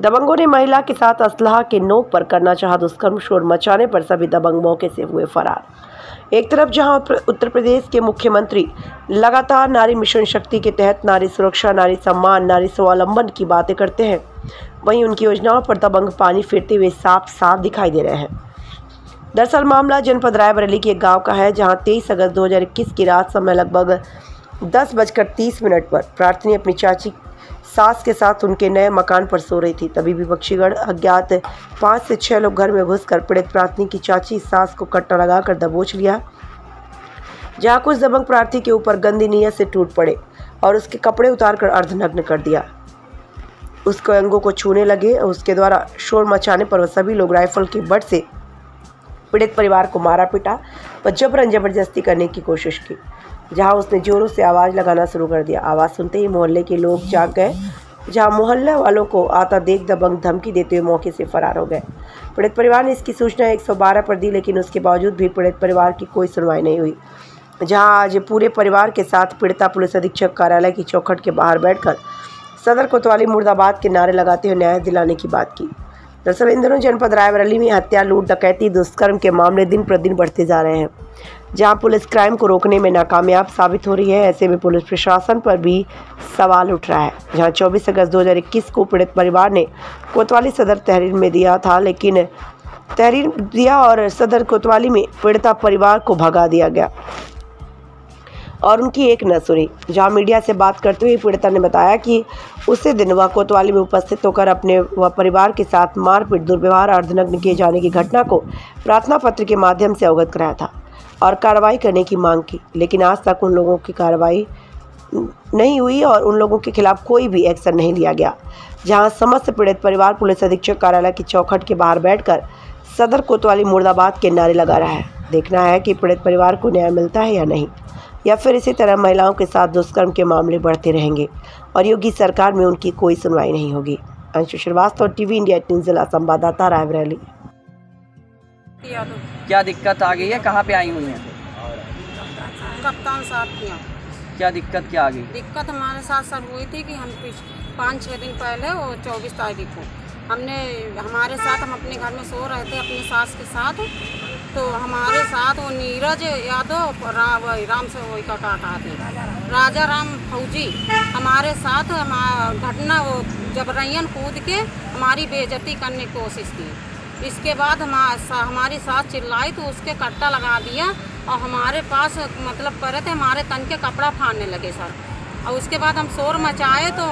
दबंगों ने महिला के साथ असलाह के नोक पर करना चाहा, दुष्कर्म शोर मचाने पर सभी दबंग मौके से हुए फरार। एक तरफ़ जहाँ उत्तर प्रदेश के मुख्यमंत्री लगातार नारी मिशन शक्ति के तहत नारी सुरक्षा, नारी सम्मान, नारी स्वावलंबन की बातें करते हैं, वहीं उनकी योजनाओं पर दबंग पानी फिरते हुए साफ़ साफ़ दिखाई दे रहे हैं। दरअसल मामला जनपद रायबरेली के एक गाँव का है, जहाँ तेईस अगस्त 2021 की रात समय लगभग दस बजकर तीस मिनट पर प्रार्थनी अपनी चाची सास के साथ उनके नए मकान पर सो रही थी। तभी विपक्षीगढ़ अज्ञात पाँच से छह लोग घर में घुसकर पीड़ित प्रार्थनी की चाची सास को कट्टा लगाकर दबोच लिया, जहाँ कुछ दबंग प्रार्थी के ऊपर गंदी नीयत से टूट पड़े और उसके कपड़े उतारकर अर्धनग्न कर दिया। उसके अंगों को छूने लगे और उसके द्वारा शोर मचाने पर वह सभी लोग राइफल के बट से पीड़ित परिवार को मारा पीटा व जबरन ज़बरदस्ती करने की कोशिश की। जहाँ उसने जोरों से आवाज़ लगाना शुरू कर दिया। आवाज़ सुनते ही मोहल्ले के लोग जाग गए, जहाँ मोहल्ले वालों को आता देख दबंग धमकी देते हुए मौके से फरार हो गए। पीड़ित परिवार ने इसकी सूचना 112 पर दी, लेकिन उसके बावजूद भी पीड़ित परिवार की कोई सुनवाई नहीं हुई। जहाँ आज पूरे परिवार के साथ पीड़िता पुलिस अधीक्षक कार्यालय की चौखट के बाहर बैठकर सदर कोतवाली मुर्दाबाद के नारे लगाते हुए न्याय दिलाने की बात की। दरअसल इन जनपद रायबरेली में हत्या, लूट, डकैती, दुष्कर्म के मामले दिन प्रतिदिन बढ़ते जा रहे हैं। जहाँ पुलिस क्राइम को रोकने में नाकामयाब साबित हो रही है, ऐसे में पुलिस प्रशासन पर भी सवाल उठ रहा है। जहाँ 24 अगस्त 2021 को पीड़ित परिवार ने कोतवाली सदर तहरीर में दिया था, लेकिन तहरीर दिया और सदर कोतवाली में पीड़िता परिवार को भगा दिया गया। और उनकी एक न सुनी जहाँ मीडिया से बात करते हुए पीड़िता ने बताया कि उसी दिन वह कोतवाली में उपस्थित होकर अपने व परिवार के साथ मारपीट, दुर्व्यवहार, अर्धनग्न किए जाने की घटना को प्रार्थना पत्र के माध्यम से अवगत कराया था। और कार्रवाई करने की मांग की। लेकिन आज तक उन लोगों की कार्रवाई नहीं हुई और उन लोगों के खिलाफ कोई भी एक्शन नहीं लिया गया। जहाँ समस्त पीड़ित परिवार पुलिस अधीक्षक कार्यालय की चौखट के बाहर बैठकर सदर कोतवाली मुर्दाबाद के नारे लगा रहा है। देखना है कि पीड़ित परिवार को न्याय मिलता है या नहीं, या फिर इसी तरह महिलाओं के साथ दुष्कर्म के मामले बढ़ते रहेंगे और योगी सरकार में उनकी कोई सुनवाई नहीं होगी। Anshu Srivastava, TV India eighteen जिला संवाददाता रायबरेली। क्या दिक्कत आ गई है? कहाँ पे आई हुई हैं? कप्तान साहब के क्या दिक्कत क्या आ गई? दिक्कत हमारे साथ सर हुई थी कि हम पाँच छः दिन पहले वो चौबीस तारीख को। हमने हमारे साथ हम अपने घर में सो रहे थे अपने सास के साथ। तो हमारे साथ वो नीरज यादव रा, राम से वही का का कहते राजा राम फौजी हमारे साथ घटना वो जबरैन कूद के हमारी बेजती करने की कोशिश की। इसके बाद हम हमारी सास चिल्लाई तो उसके कट्टा लगा दिया और हमारे पास मतलब करे थे, हमारे तन के कपड़ा फाड़ने लगे सर। और उसके बाद हम शोर मचाए तो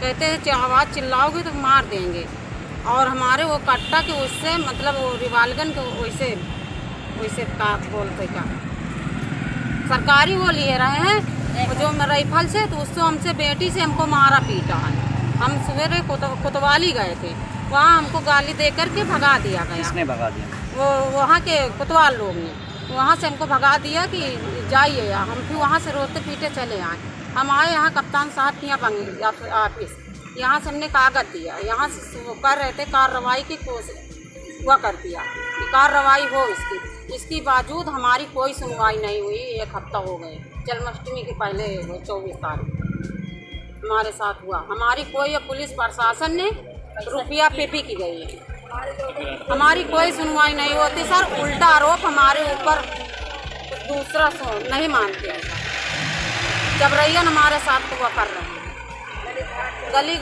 कहते थे आवाज़ चिल्लाओगे तो मार देंगे। और हमारे वो कट्टा के उससे मतलब वो रिवालगन के वैसे वैसे का बोलते क्या? सरकारी वो लिए रहे हैं जो राइफल से तो उससे हमसे बेटी से हमको मारा पीटा है। हम सवेरे कोतवाली गए थे। वहाँ हमको गाली दे करके भगा दिया गया। किसने भगा दिया? वो वहाँ के कोतवाल लोग ने। वहाँ से हमको भगा दिया कि जाइए हम फिर वहाँ से रोते पीटे चले आए। हम आए यहाँ कप्तान साहब के यहाँ ऑफ़िस। यहाँ से हमने कागज़ दिया। यहाँ से वो कर रहे थे कार्रवाई की कोशिश। हुआ कर दिया कि कार्रवाई हो इसकी। इसके बावजूद हमारी कोई सुनवाई नहीं हुई। एक हफ़्ता हो गए। जन्माष्टमी के पहले चौबीस तारीख। हमारे साथ हुआ। हमारी कोई पुलिस प्रशासन ने रुपया पेपी की गई है। हमारी कोई सुनवाई नहीं होती, सर। उल्टा आरोप हमारे ऊपर दूसरा सो नहीं मानते जब रैयन हमारे साथ हुआ कर रहे हैं। गली